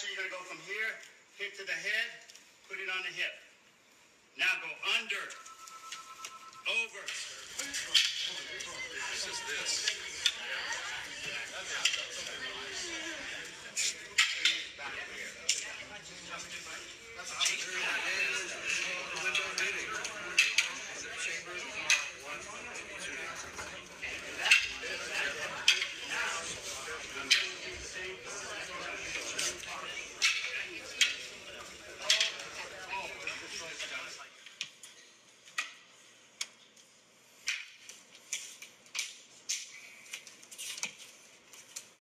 You're gonna go from here, hit to the head, put it on the hip.